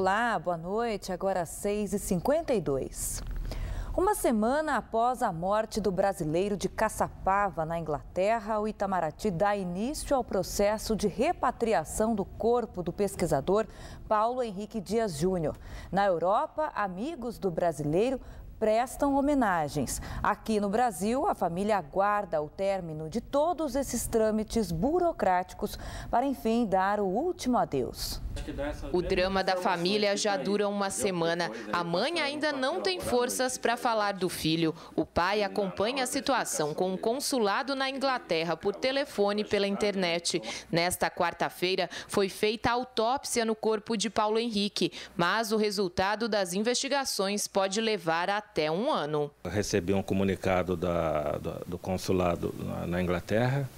Olá, boa noite. Agora 6h52. Uma semana após a morte do brasileiro de Caçapava, na Inglaterra, o Itamaraty dá início ao processo de repatriação do corpo do pesquisador Paulo Henrique Dias Júnior. Na Europa, amigos do brasileiro prestam homenagens. Aqui no Brasil, a família aguarda o término de todos esses trâmites burocráticos para, enfim, dar o último adeus. O drama da família já dura uma semana. A mãe ainda não tem forças para falar do filho. O pai acompanha a situação com o consulado na Inglaterra por telefone e pela internet. Nesta quarta-feira foi feita a autópsia no corpo de Paulo Henrique, mas o resultado das investigações pode levar até um ano. Eu recebi um comunicado da, do, do consulado na, na Inglaterra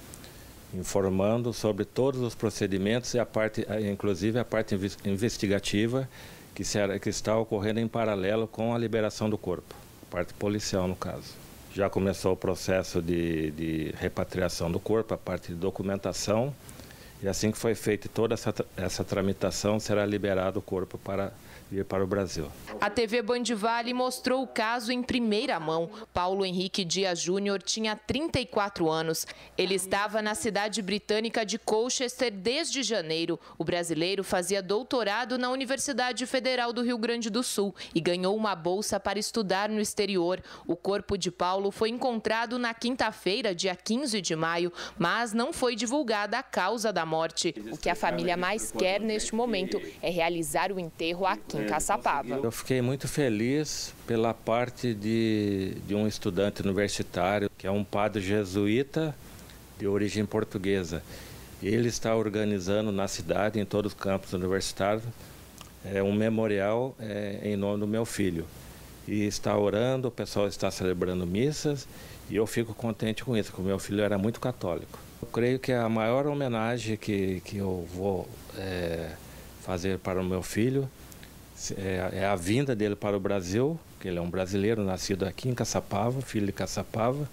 informando sobre todos os procedimentos e a parte, inclusive a parte investigativa que, será, que está ocorrendo em paralelo com a liberação do corpo, a parte policial no caso. Já começou o processo de, de repatriação do corpo, a parte de documentação, e assim que foi feita toda essa, essa tramitação, será liberado o corpo para vir para o Brasil. A TV Band Vale mostrou o caso em primeira mão. Paulo Henrique Dias Júnior tinha 34 anos. Ele estava na cidade britânica de Colchester desde janeiro. O brasileiro fazia doutorado na Universidade Federal do Rio Grande do Sul e ganhou uma bolsa para estudar no exterior. O corpo de Paulo foi encontrado na quinta-feira, dia 15 de maio, mas não foi divulgada a causa da morte. O que a família mais quer neste momento é realizar o enterro aqui em Caçapava. Eu fiquei muito feliz pela parte de, de um estudante universitário, que é um padre jesuíta de origem portuguesa. Ele está organizando na cidade, em todos os campos universitários, é, um memorial é, em nome do meu filho. E está orando, o pessoal está celebrando missas e eu fico contente com isso, porque o meu filho era muito católico. Eu creio que a maior homenagem que, que eu vou é, fazer para o meu filho é, é, a vinda dele para o Brasil, que ele é um brasileiro nascido aqui em Caçapava, filho de Caçapava,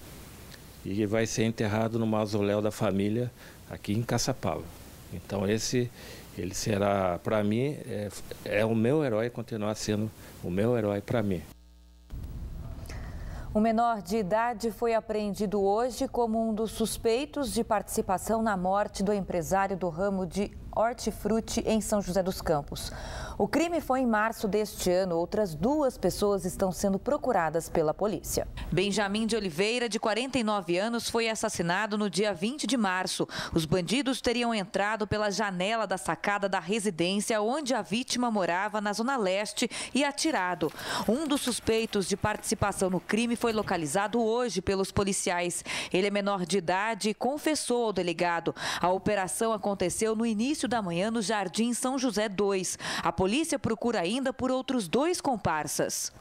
e vai ser enterrado no mausoléu da família aqui em Caçapava. Então esse ele será para mim é, é o meu herói, continuar sendo o meu herói para mim. O menor de idade foi apreendido hoje como um dos suspeitos de participação na morte do empresário do ramo de hortifruti em São José dos Campos. O crime foi em março deste ano. Outras duas pessoas estão sendo procuradas pela polícia. Benjamin de Oliveira, de 49 anos, foi assassinado no dia 20 de março. Os bandidos teriam entrado pela janela da sacada da residência onde a vítima morava na zona leste e atirado. Um dos suspeitos de participação no crime foi localizado hoje pelos policiais. Ele é menor de idade e confessou ao delegado. A operação aconteceu no início da manhã no Jardim São José 2. A polícia procura ainda por outros dois comparsas.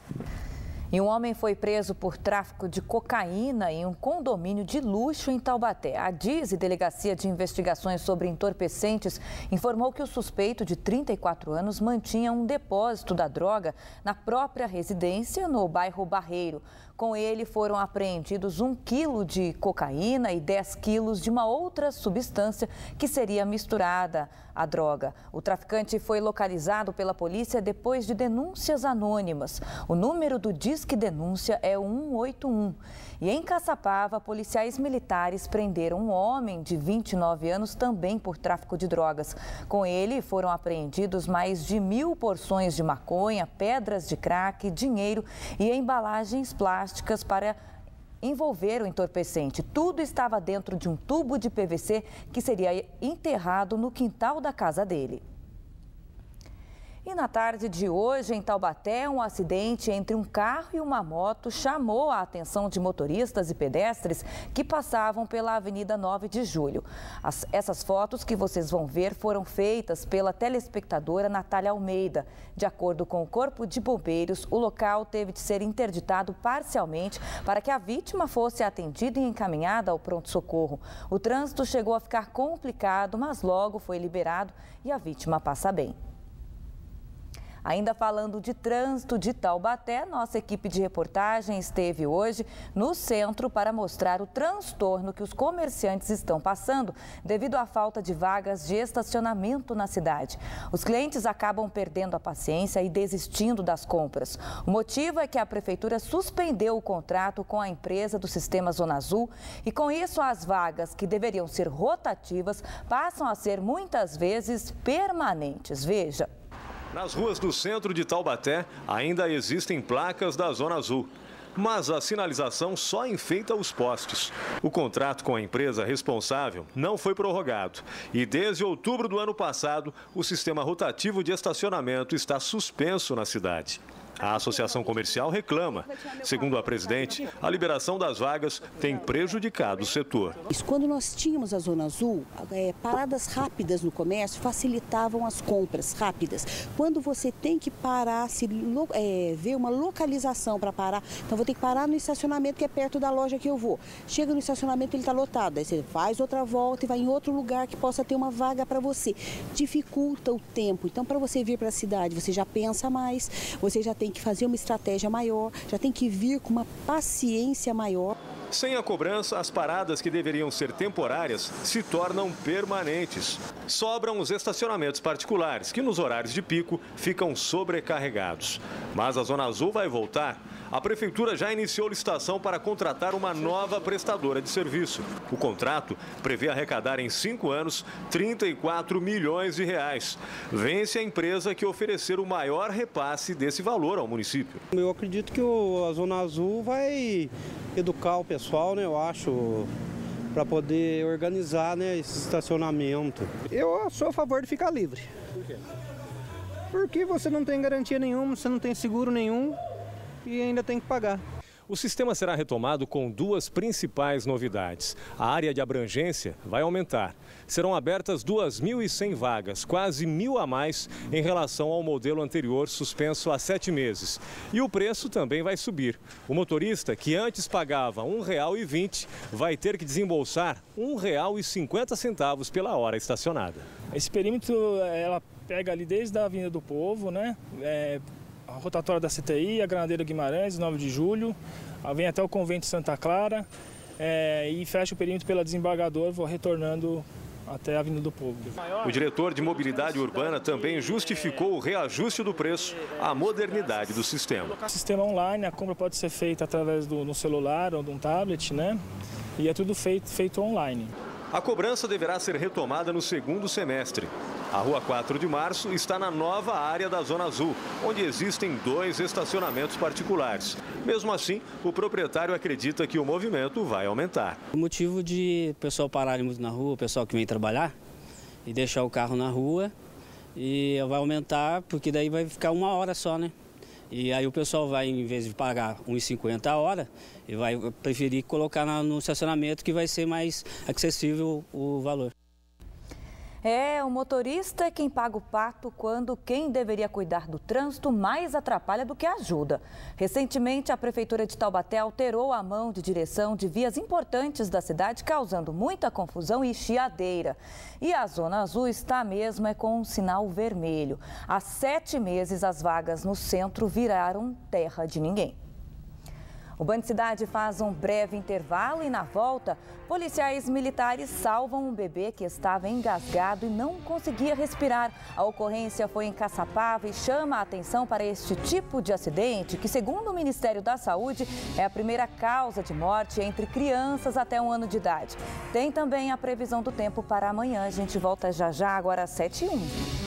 E um homem foi preso por tráfico de cocaína em um condomínio de luxo em Taubaté. A DIZE, Delegacia de Investigações sobre Entorpecentes, informou que o suspeito de 34 anos mantinha um depósito da droga na própria residência no bairro Barreiro. Com ele foram apreendidos um quilo de cocaína e 10 quilos de uma outra substância que seria misturada à droga. O traficante foi localizado pela polícia depois de denúncias anônimas. O número do Disque Denúncia é 181. E em Caçapava, policiais militares prenderam um homem de 29 anos também por tráfico de drogas. Com ele foram apreendidos mais de mil porções de maconha, pedras de crack, dinheiro e embalagens plásticas para envolver o entorpecente. Tudo estava dentro de um tubo de PVC que seria enterrado no quintal da casa dele. E na tarde de hoje, em Taubaté, um acidente entre um carro e uma moto chamou a atenção de motoristas e pedestres que passavam pela Avenida 9 de Julho. As, essas fotos que vocês vão ver foram feitas pela telespectadora Natália Almeida. De acordo com o Corpo de Bombeiros, o local teve de ser interditado parcialmente para que a vítima fosse atendida e encaminhada ao pronto-socorro. O trânsito chegou a ficar complicado, mas logo foi liberado e a vítima passa bem. Ainda falando de trânsito de Taubaté, nossa equipe de reportagem esteve hoje no centro para mostrar o transtorno que os comerciantes estão passando devido à falta de vagas de estacionamento na cidade. Os clientes acabam perdendo a paciência e desistindo das compras. O motivo é que a prefeitura suspendeu o contrato com a empresa do sistema Zona Azul e com isso as vagas que deveriam ser rotativas passam a ser muitas vezes permanentes. Veja. Nas ruas do centro de Taubaté ainda existem placas da Zona Azul. Mas a sinalização só enfeita os postes. O contrato com a empresa responsável não foi prorrogado. E desde outubro do ano passado, o sistema rotativo de estacionamento está suspenso na cidade. A associação comercial reclama. Segundo a presidente, a liberação das vagas tem prejudicado o setor. Quando nós tínhamos a Zona Azul, é, paradas rápidas no comércio facilitavam as compras rápidas. Quando você tem que parar, se é, ver uma localização para parar, então vou ter que parar no estacionamento que é perto da loja que eu vou. Chega no estacionamento, ele está lotado. Aí você faz outra volta e vai em outro lugar que possa ter uma vaga para você. Dificulta o tempo. Então, para você vir para a cidade, você já pensa mais, você já tem tem que fazer uma estratégia maior, já tem que vir com uma paciência maior. Sem a cobrança, as paradas que deveriam ser temporárias se tornam permanentes. Sobram os estacionamentos particulares, que nos horários de pico ficam sobrecarregados. Mas a Zona Azul vai voltar a Prefeitura já iniciou licitação para contratar uma nova prestadora de serviço. O contrato prevê arrecadar em cinco anos 34 milhões de reais. Vence a empresa que oferecer o maior repasse desse valor ao município. Eu acredito que a Zona Azul vai educar o pessoal, né? Eu acho para poder organizar né, esse estacionamento. Eu sou a favor de ficar livre. Por quê? Porque você não tem garantia nenhuma, você não tem seguro nenhum e ainda tem que pagar. O sistema será retomado com duas principais novidades. A área de abrangência vai aumentar. Serão abertas 2.100 vagas, quase mil a mais em relação ao modelo anterior suspenso há sete meses. E o preço também vai subir. O motorista, que antes pagava R$ 1,20, vai ter que desembolsar R$ 1,50 pela hora estacionada. Esse perímetro, ela pega ali desde a Avenida do Povo, né? É a rotatória da CTI, a Granadeira Guimarães, 9 de julho, vem até o Convento Santa Clara é, e fecha o perímetro pela desembargador, vou retornando até a Avenida do Povo. O diretor de mobilidade urbana também justificou o reajuste do preço, a modernidade do sistema. O sistema online, a compra pode ser feita através do no celular ou de um tablet, né? E é tudo feito, feito online. A cobrança deverá ser retomada no segundo semestre. A Rua 4 de Março está na nova área da Zona Azul, onde existem dois estacionamentos particulares. Mesmo assim, o proprietário acredita que o movimento vai aumentar. O motivo de o pessoal parar muito na rua, o pessoal que vem trabalhar, e deixar o carro na rua, e vai aumentar, porque daí vai ficar uma hora só, né? E aí o pessoal vai, em vez de pagar 1,50 a hora, e vai preferir colocar no estacionamento que vai ser mais acessível o valor. É, o motorista é quem paga o pato quando quem deveria cuidar do trânsito mais atrapalha do que ajuda. Recentemente, a Prefeitura de Taubaté alterou a mão de direção de vias importantes da cidade, causando muita confusão e chiadeira. E a Zona Azul está mesmo é com um sinal vermelho. Há sete meses, as vagas no centro viraram terra de ninguém. O Band Cidade faz um breve intervalo e, na volta, policiais militares salvam um bebê que estava engasgado e não conseguia respirar. A ocorrência foi em Caçapava e chama a atenção para este tipo de acidente, que, segundo o Ministério da Saúde, é a primeira causa de morte entre crianças até um ano de idade. Tem também a previsão do tempo para amanhã. A gente volta já já, agora às 7 h 01.